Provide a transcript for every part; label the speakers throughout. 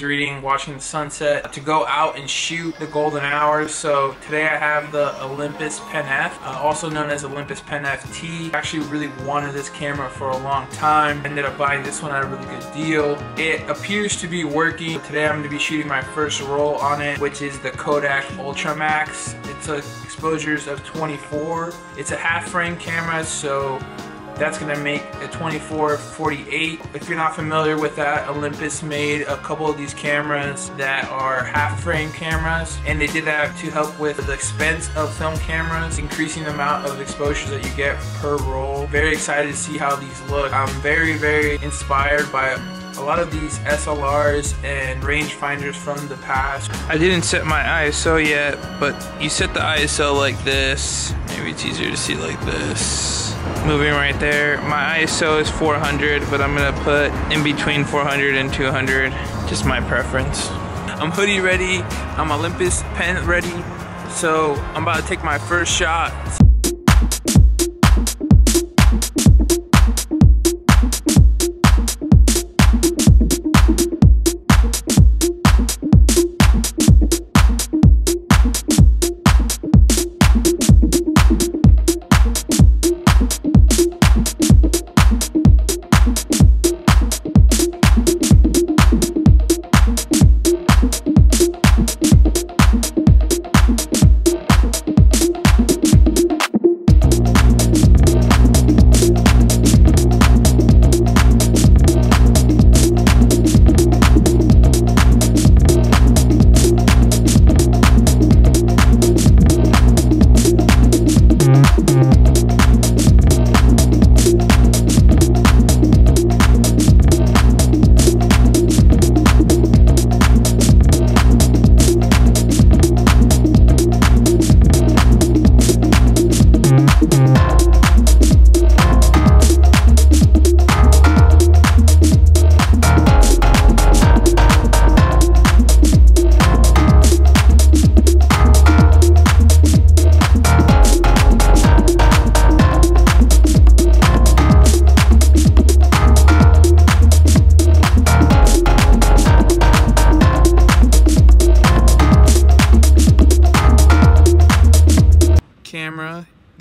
Speaker 1: and watching the sunset to go out and shoot the golden hours. So today I have the Olympus Pen F, uh, also known as Olympus Pen FT. I actually really wanted this camera for a long time. Ended up buying this one at a really good deal. It appears to be working. Today I'm going to be shooting my first roll on it, which is the Kodak Ultramax. It's a exposures of 24. It's a half frame camera, so that's gonna make a 24-48. If you're not familiar with that, Olympus made a couple of these cameras that are half frame cameras and they did that to help with the expense of film cameras, increasing the amount of exposures that you get per roll. Very excited to see how these look. I'm very, very inspired by a lot of these SLRs and rangefinders from the past. I didn't set my ISO yet, but you set the ISO like this. Maybe it's easier to see like this moving right there. My ISO is 400, but I'm gonna put in between 400 and 200, just my preference. I'm hoodie ready, I'm Olympus pen ready, so I'm about to take my first shot.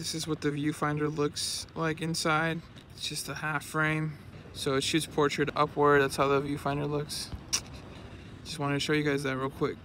Speaker 1: This is what the viewfinder looks like inside. It's just a half frame. So it shoots portrait upward. That's how the viewfinder looks. Just wanted to show you guys that real quick.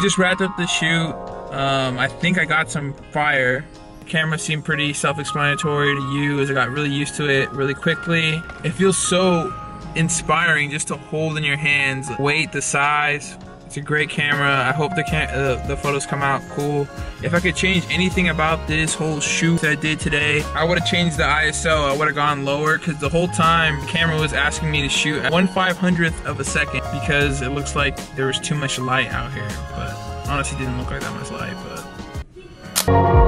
Speaker 1: Just wrapped up the shoot. Um, I think I got some fire. camera seemed pretty self-explanatory to use. I got really used to it really quickly. It feels so inspiring just to hold in your hands, weight, the size. It's a great camera. I hope the, uh, the photos come out cool. If I could change anything about this whole shoot that I did today, I would have changed the ISO. I would have gone lower because the whole time the camera was asking me to shoot at 1 500th of a second because it looks like there was too much light out here. But honestly didn't look like that much light, but.